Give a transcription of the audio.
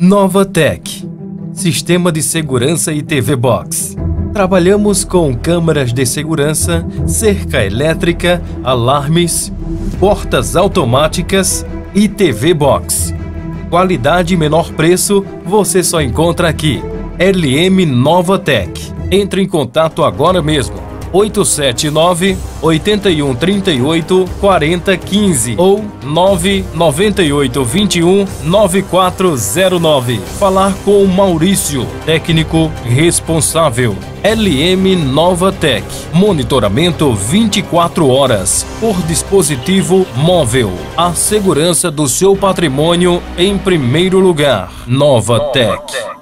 Nova Tech, Sistema de Segurança e TV Box. Trabalhamos com câmeras de segurança, cerca elétrica, alarmes, portas automáticas e TV Box. Qualidade e menor preço você só encontra aqui. LM Nova Tech. Entre em contato agora mesmo 879 8138 4015 ou 998 21 9409. Falar com Maurício, técnico responsável. LM Nova Tech. Monitoramento 24 horas por dispositivo móvel. A segurança do seu patrimônio em primeiro lugar. Nova, Nova Tech. Tech.